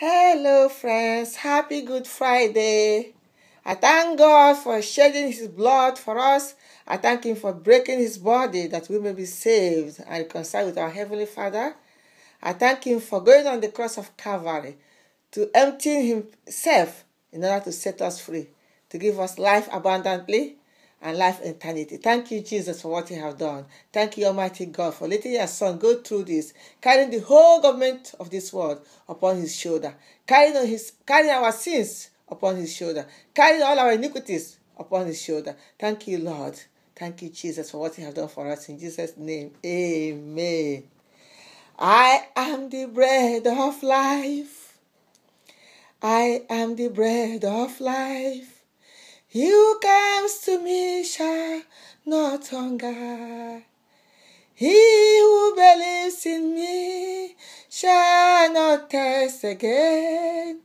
Hello, friends. Happy Good Friday. I thank God for shedding His blood for us. I thank Him for breaking His body that we may be saved and reconciled with our Heavenly Father. I thank Him for going on the cross of Calvary to empty Himself in order to set us free, to give us life abundantly and life eternity. Thank you, Jesus, for what you have done. Thank you, Almighty God, for letting your Son go through this, carrying the whole government of this world upon his shoulder, carrying, his, carrying our sins upon his shoulder, carrying all our iniquities upon his shoulder. Thank you, Lord. Thank you, Jesus, for what you have done for us. In Jesus' name, amen. I am the bread of life. I am the bread of life. He who comes to me shall not hunger. He who believes in me shall not thirst again.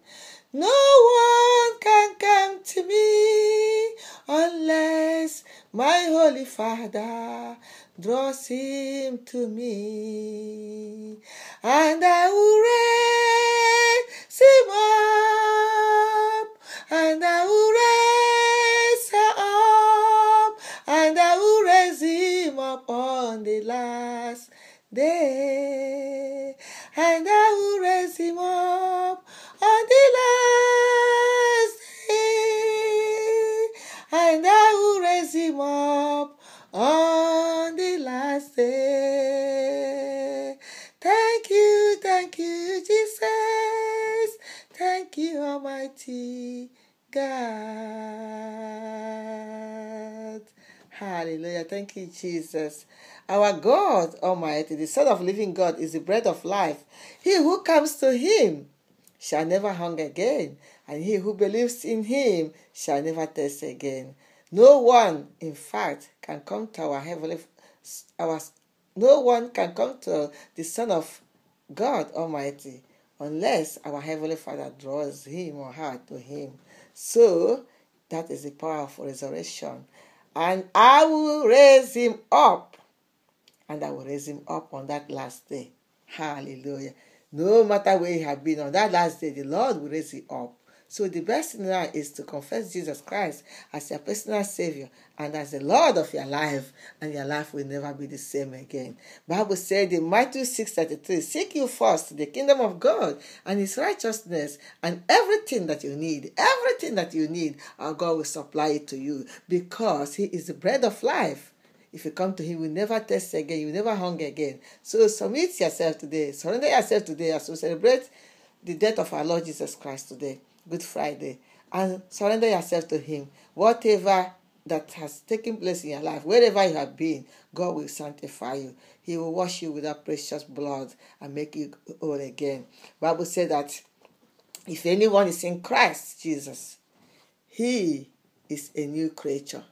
No one can come to me unless my Holy Father draws him to me. And I will raise him up, and And I will raise him up on the last day. And I will raise him up on the last day. Thank you, thank you, Jesus. Thank you, Almighty God. Hallelujah. Thank you, Jesus. Our God Almighty, the Son of living God, is the bread of life. He who comes to him shall never hunger again, and he who believes in him shall never thirst again. No one, in fact, can come to our heavenly our no one can come to the Son of God Almighty unless our Heavenly Father draws him or her to him. So that is the power of resurrection. And I will raise him up. And I will raise him up on that last day. Hallelujah. No matter where he had been on that last day, the Lord will raise him up. So the best thing now is to confess Jesus Christ as your personal Savior and as the Lord of your life, and your life will never be the same again. Bible said in Matthew 6:33, Seek you first the kingdom of God and his righteousness, and everything that you need, everything that you need, our God will supply it to you because he is the bread of life. If you come to Him, you will never thirst again, you will never hunger again. So submit yourself today, surrender yourself today as we celebrate the death of our Lord Jesus Christ today. Good Friday, and surrender yourself to Him. Whatever that has taken place in your life, wherever you have been, God will sanctify you. He will wash you with that precious blood and make you whole again. Bible said that if anyone is in Christ Jesus, he is a new creature.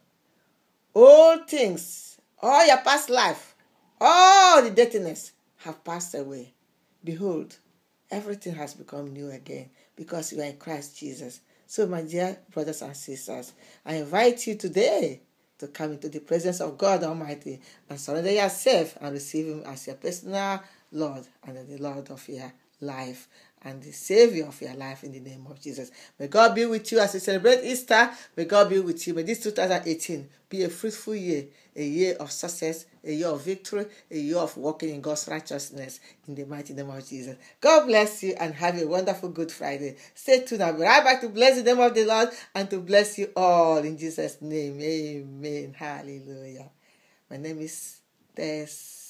All things, all your past life, all the dirtiness have passed away. Behold, everything has become new again because you are in Christ Jesus. So, my dear brothers and sisters, I invite you today to come into the presence of God Almighty and surrender yourself and receive Him as your personal Lord and the Lord of your life and the Savior of your life in the name of Jesus. May God be with you as you celebrate Easter. May God be with you. May this 2018 be a fruitful year, a year of success, a year of victory, a year of walking in God's righteousness in the mighty name of Jesus. God bless you and have a wonderful Good Friday. Stay tuned. I'll be right back to bless the name of the Lord and to bless you all in Jesus' name. Amen. Hallelujah. My name is Tess.